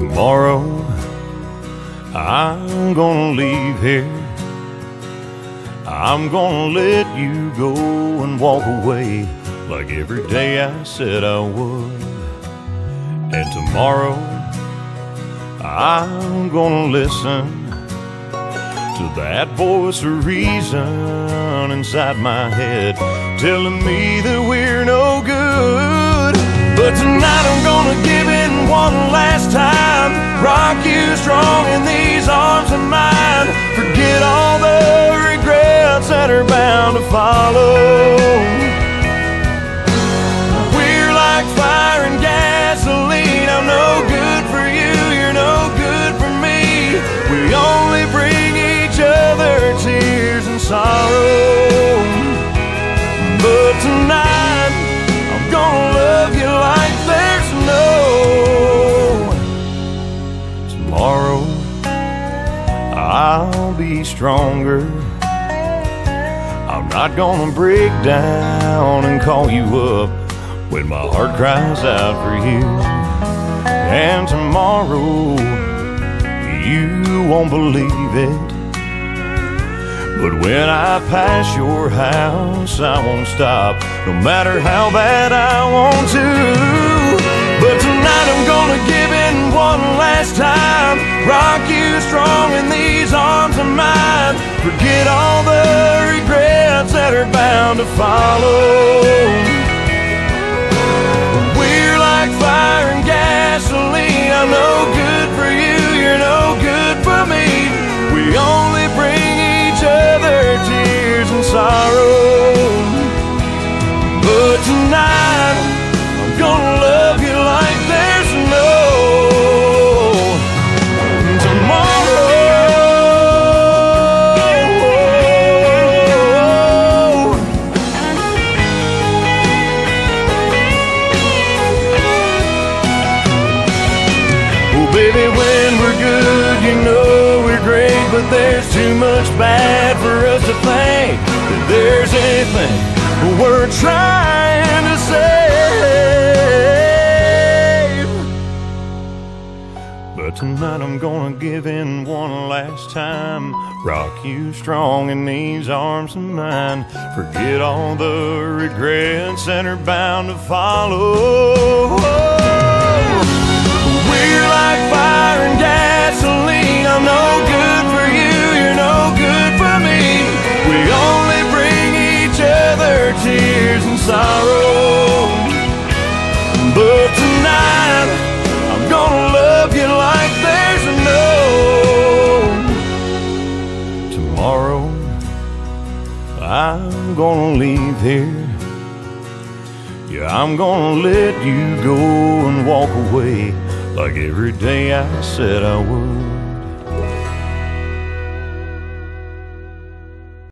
tomorrow I'm gonna leave here. I'm gonna let you go and walk away like every day I said I would. And tomorrow I'm gonna listen to that voice of reason inside my head telling me that we're no good. Rock you strong in these arms of mine. Forget all the regrets that are bound to follow. We're like fire and gasoline. I'm no good for you, you're no good for me. We only bring each other tears and sorrow. But tonight, stronger. I'm not gonna break down and call you up when my heart cries out for you. And tomorrow, you won't believe it. But when I pass your house, I won't stop, no matter how bad I want to. But tonight I'm gonna give in one last time, rock you strong in these arms bound to follow. We're like fire and gasoline. I'm no good for you, you're no good for me. We only bring each other tears and sorrow. But tonight, there's too much bad for us to think that there's anything we're trying to save. But tonight I'm gonna give in one last time, rock you strong in these arms of mine. Forget all the regrets that are bound to follow. Tears and sorrow. But tonight, I'm gonna love you like there's no tomorrow. I'm gonna leave here. Yeah, I'm gonna let you go and walk away like every day I said I would.